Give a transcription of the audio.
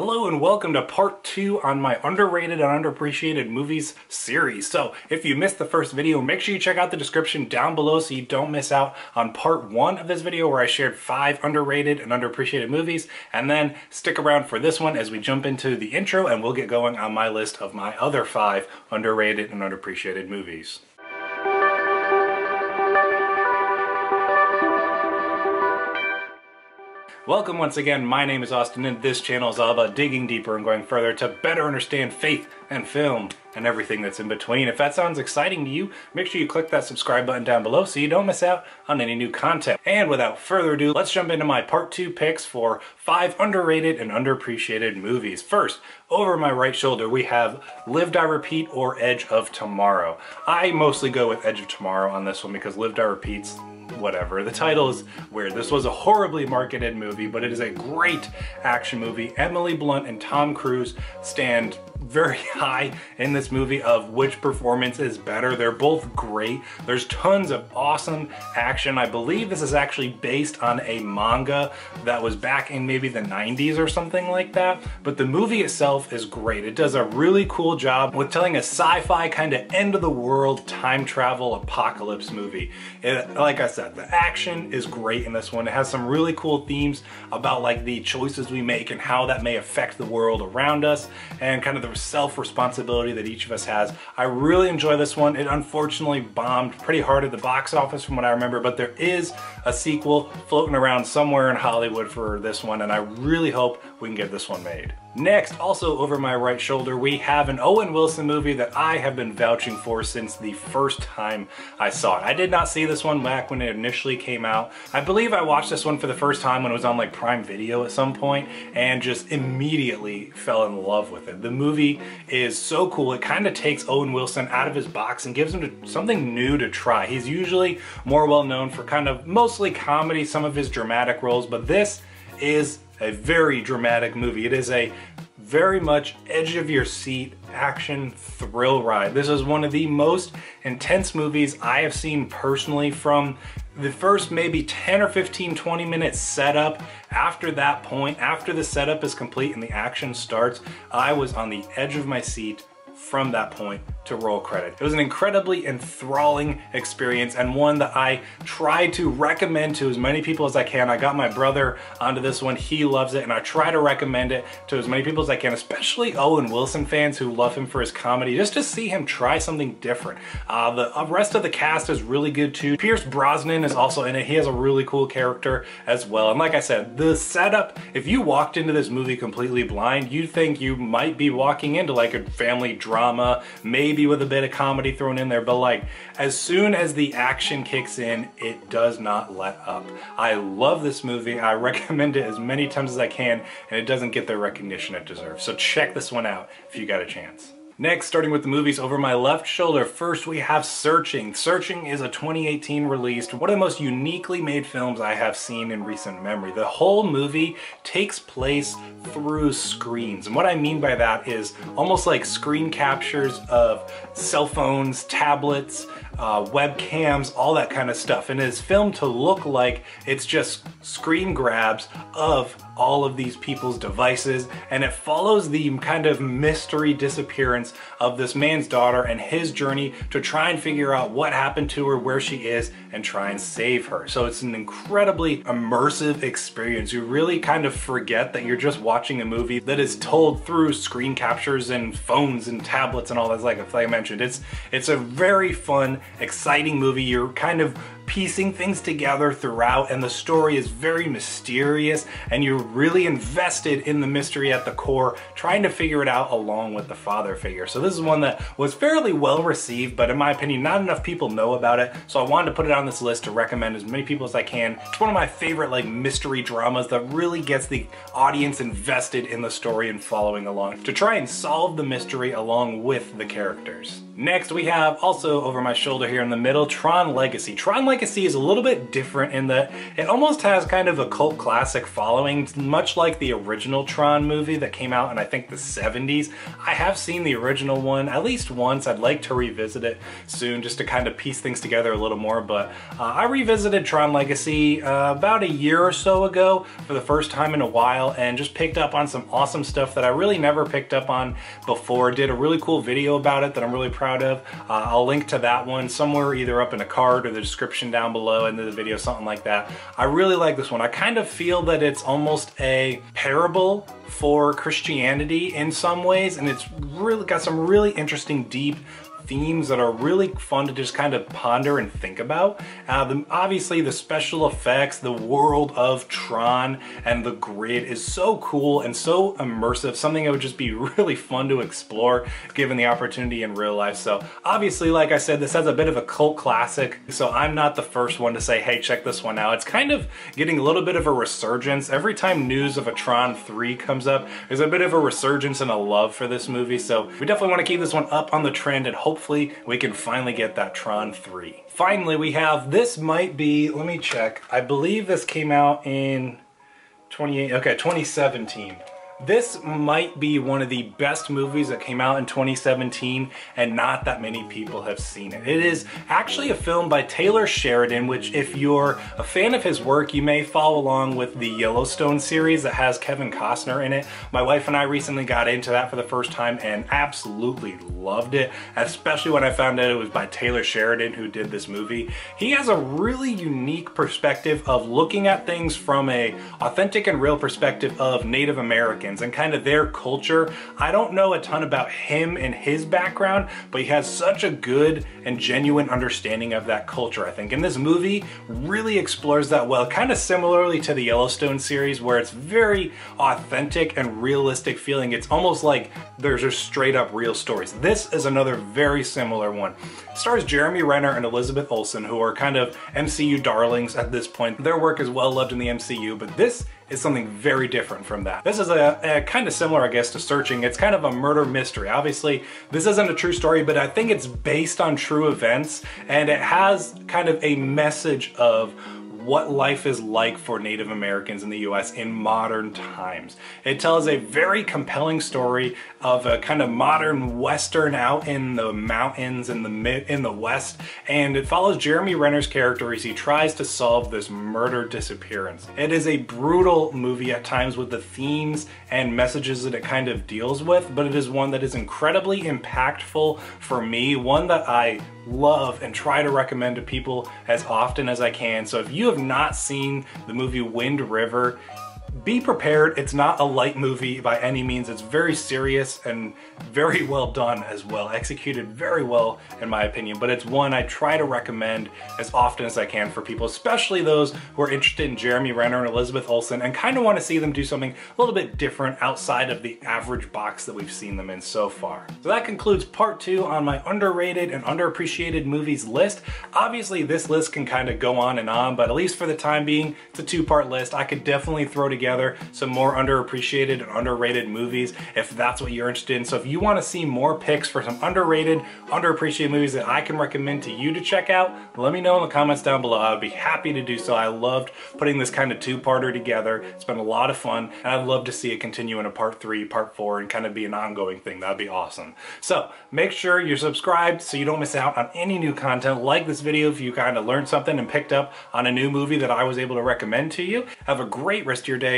Hello and welcome to part two on my underrated and underappreciated movies series. So if you missed the first video, make sure you check out the description down below so you don't miss out on part one of this video where I shared five underrated and underappreciated movies. And then stick around for this one as we jump into the intro and we'll get going on my list of my other five underrated and underappreciated movies. Welcome once again, my name is Austin and this channel is all about digging deeper and going further to better understand faith and film and everything that's in between. If that sounds exciting to you, make sure you click that subscribe button down below so you don't miss out on any new content. And without further ado, let's jump into my part two picks for five underrated and underappreciated movies. First, over my right shoulder, we have Live Die Repeat or Edge of Tomorrow. I mostly go with Edge of Tomorrow on this one because Live Die Repeat's whatever. The title is weird. This was a horribly marketed movie, but it is a great action movie. Emily Blunt and Tom Cruise stand very high in this movie of which performance is better. They're both great. There's tons of awesome action. I believe this is actually based on a manga that was back in maybe the 90s or something like that. But the movie itself is great. It does a really cool job with telling a sci-fi kind of end of the world time travel apocalypse movie. It, like I said, the action is great in this one. It has some really cool themes about like the choices we make and how that may affect the world around us and kind of the self-responsibility that each of us has. I really enjoy this one. It unfortunately bombed pretty hard at the box office from what I remember, but there is a sequel floating around somewhere in Hollywood for this one, and I really hope we can get this one made. Next, also over my right shoulder, we have an Owen Wilson movie that I have been vouching for since the first time I saw it. I did not see this one back when it initially came out. I believe I watched this one for the first time when it was on like Prime Video at some point and just immediately fell in love with it. The movie is so cool. It kind of takes Owen Wilson out of his box and gives him something new to try. He's usually more well known for kind of mostly comedy, some of his dramatic roles, but this is a very dramatic movie. It is a very much edge of your seat action thrill ride. This is one of the most intense movies I have seen personally from the first maybe 10 or 15, 20 minutes setup. After that point, after the setup is complete and the action starts, I was on the edge of my seat from that point to roll credit. It was an incredibly enthralling experience and one that I try to recommend to as many people as I can. I got my brother onto this one. He loves it and I try to recommend it to as many people as I can, especially Owen Wilson fans who love him for his comedy, just to see him try something different. Uh, the uh, rest of the cast is really good too. Pierce Brosnan is also in it. He has a really cool character as well. And like I said, the setup, if you walked into this movie completely blind, you'd think you might be walking into like a family drama, maybe maybe with a bit of comedy thrown in there, but like as soon as the action kicks in, it does not let up. I love this movie. I recommend it as many times as I can, and it doesn't get the recognition it deserves. So check this one out if you got a chance. Next, starting with the movies over my left shoulder, first we have Searching. Searching is a 2018 released, one of the most uniquely made films I have seen in recent memory. The whole movie takes place through screens. And what I mean by that is almost like screen captures of cell phones, tablets, uh, webcams, all that kind of stuff. And it is filmed to look like it's just screen grabs of all of these people's devices and it follows the kind of mystery disappearance of this man's daughter and his journey to try and figure out what happened to her, where she is, and try and save her. So it's an incredibly immersive experience. You really kind of forget that you're just watching a movie that is told through screen captures and phones and tablets and all that, like I mentioned. It's, it's a very fun, exciting movie. You're kind of piecing things together throughout and the story is very mysterious and you're really invested in the mystery at the core trying to figure it out along with the father figure. So this is one that was fairly well received but in my opinion not enough people know about it so I wanted to put it on this list to recommend as many people as I can. It's one of my favorite like mystery dramas that really gets the audience invested in the story and following along to try and solve the mystery along with the characters. Next we have also over my shoulder here in the middle Tron Legacy. Tron Legacy Legacy is a little bit different in that it almost has kind of a cult classic following, much like the original Tron movie that came out in I think the 70s. I have seen the original one at least once. I'd like to revisit it soon just to kind of piece things together a little more, but uh, I revisited Tron Legacy uh, about a year or so ago for the first time in a while and just picked up on some awesome stuff that I really never picked up on before. Did a really cool video about it that I'm really proud of. Uh, I'll link to that one somewhere either up in a card or the description down below in the video, something like that. I really like this one. I kind of feel that it's almost a parable for Christianity in some ways and it's really got some really interesting deep themes that are really fun to just kind of ponder and think about. Uh, the, obviously the special effects, the world of Tron and the grid is so cool and so immersive, something that would just be really fun to explore given the opportunity in real life. So obviously, like I said, this has a bit of a cult classic, so I'm not the first one to say, hey, check this one out. It's kind of getting a little bit of a resurgence. Every time news of a Tron 3 comes up, there's a bit of a resurgence and a love for this movie, so we definitely want to keep this one up on the trend and hope hopefully we can finally get that Tron 3. Finally, we have, this might be, let me check. I believe this came out in 28, okay, 2017. This might be one of the best movies that came out in 2017 and not that many people have seen it. It is actually a film by Taylor Sheridan, which if you're a fan of his work, you may follow along with the Yellowstone series that has Kevin Costner in it. My wife and I recently got into that for the first time and absolutely loved it, especially when I found out it was by Taylor Sheridan who did this movie. He has a really unique perspective of looking at things from a authentic and real perspective of Native Americans Americans and kind of their culture. I don't know a ton about him and his background, but he has such a good and genuine understanding of that culture, I think. And this movie really explores that well, kind of similarly to the Yellowstone series where it's very authentic and realistic feeling. It's almost like there's just straight up real stories. This is another very similar one. It stars Jeremy Renner and Elizabeth Olsen, who are kind of MCU darlings at this point. Their work is well loved in the MCU, but this is something very different from that. This is a, a, kind of similar, I guess, to Searching. It's kind of a murder mystery. Obviously, this isn't a true story, but I think it's based on true events, and it has kind of a message of what life is like for Native Americans in the US in modern times. It tells a very compelling story of a kind of modern western out in the mountains in the in the west and it follows Jeremy Renner's character as he tries to solve this murder disappearance. It is a brutal movie at times with the themes and messages that it kind of deals with, but it is one that is incredibly impactful for me, one that I love and try to recommend to people as often as I can. So if you have not seen the movie Wind River, be prepared. It's not a light movie by any means. It's very serious and very well done as well. Executed very well in my opinion, but it's one I try to recommend as often as I can for people, especially those who are interested in Jeremy Renner and Elizabeth Olsen and kind of want to see them do something a little bit different outside of the average box that we've seen them in so far. So that concludes part two on my underrated and underappreciated movies list. Obviously this list can kind of go on and on, but at least for the time being, it's a two-part list. I could definitely throw together some more underappreciated and underrated movies if that's what you're interested in. So if you want to see more picks for some underrated, underappreciated movies that I can recommend to you to check out, let me know in the comments down below. I would be happy to do so. I loved putting this kind of two-parter together. It's been a lot of fun, and I'd love to see it continue in a part three, part four, and kind of be an ongoing thing. That'd be awesome. So make sure you're subscribed so you don't miss out on any new content. Like this video if you kind of learned something and picked up on a new movie that I was able to recommend to you. Have a great rest of your day.